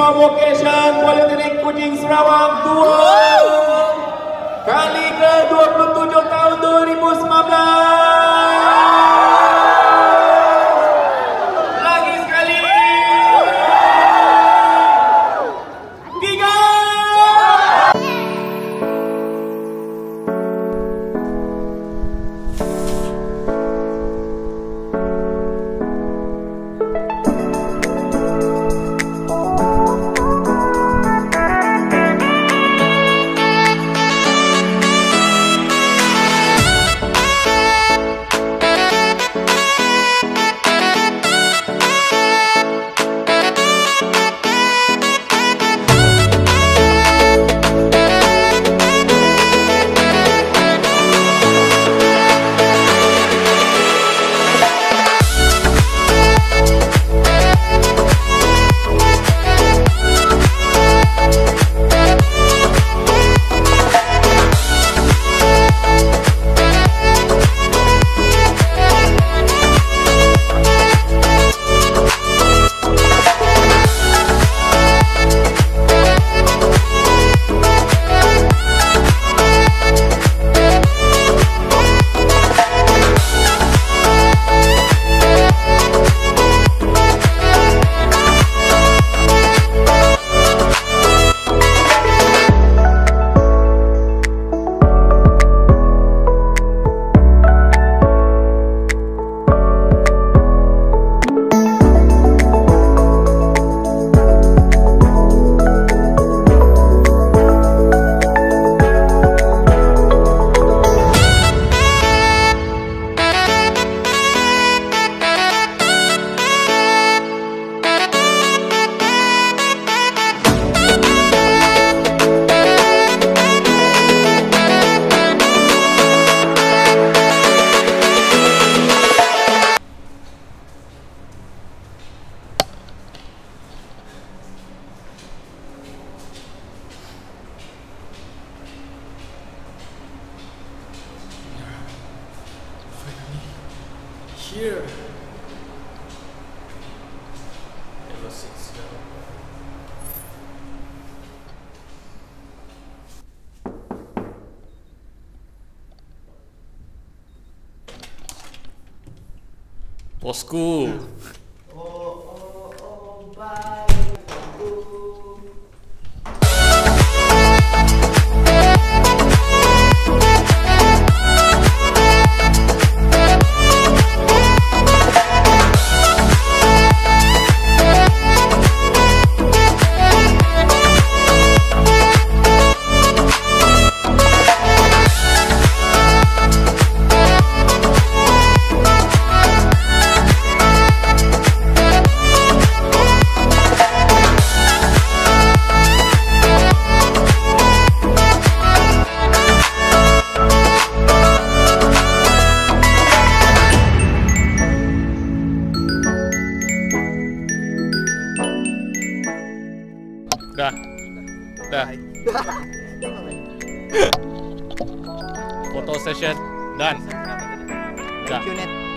Convocation Politeknik Kuching Sarawak 2 here. Level 6 now. For school. Dah. Dah. Photo session done. Thank you, Net.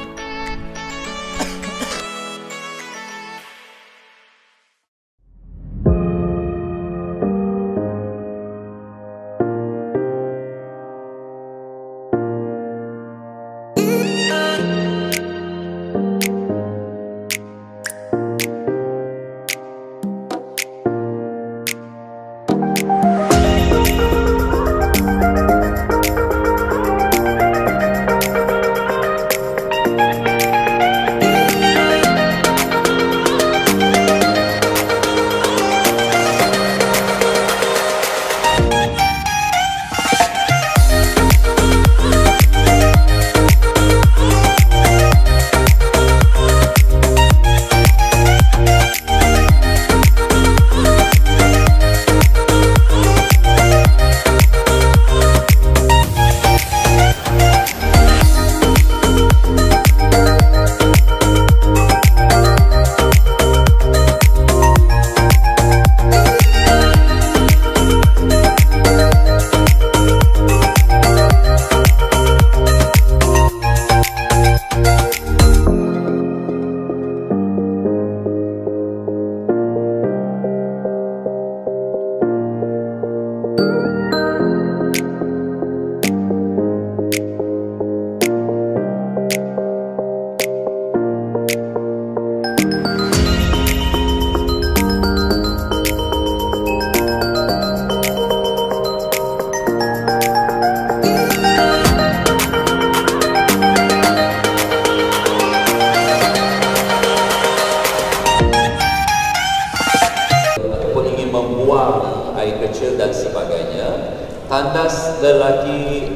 Membuang air kecil dan sebagainya. Tandas lelaki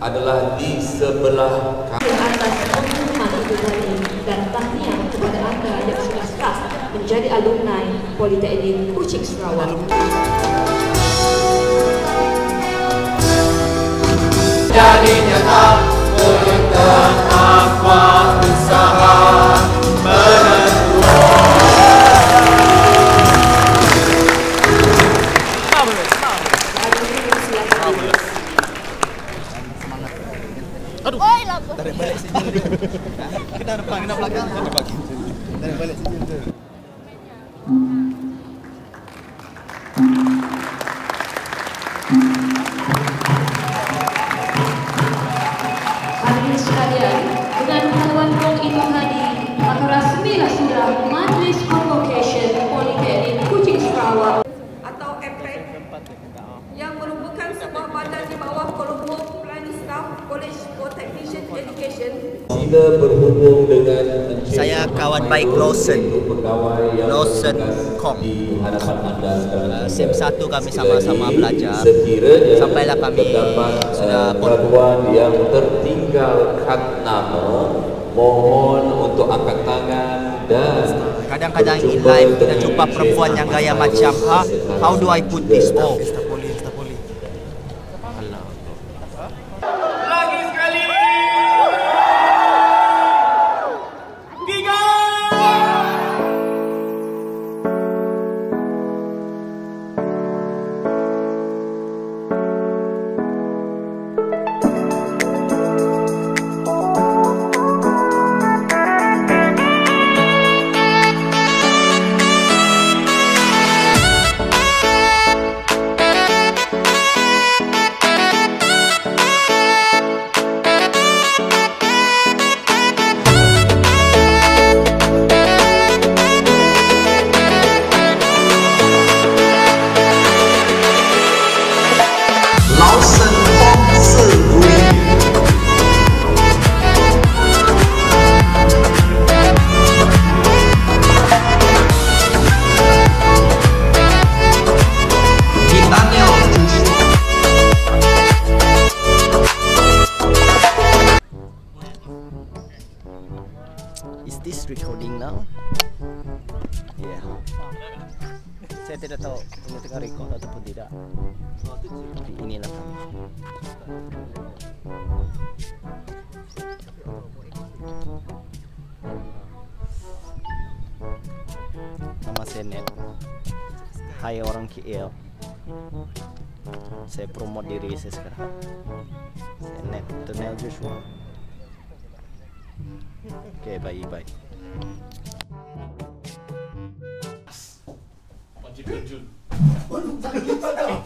adalah di sebelah kanan. Atas tadi dan tahniah kepada anda yang sudah sah menjadi alumni Politeknik Kuching Sarawak. Hadirin sekalian, dengan haluan gong itu tadi, maka rasmilah sudah Majlis Convocation Politeknik Kuching Sarawak. Atau APEC yang merupakan sebuah badan di bawah Staff College for Technician Education Sila berhubung dengan Saya kawan baik Lawson. iaitu pegawai yang Lawson sekarang Uh. SEM satu kami Sekali sama-sama belajar. sekiranya Sampailah kami sudah uh, graduan yang tertinggal kad nama mohon untuk angkat tangan dan Kadang-kadang in life kita jumpa perempuan yang gaya macam ha, how do I put this juga. This recording now? Yeah. Saya tidak tahu ini tengah record ataupun tidak. Tapi inilah kami. Nama saya Net. Hai orang KL. Saya promote diri saya sekarang. Saya Net Tonel Joshua. Okay, bye bye. Olha, não tá aqui, tá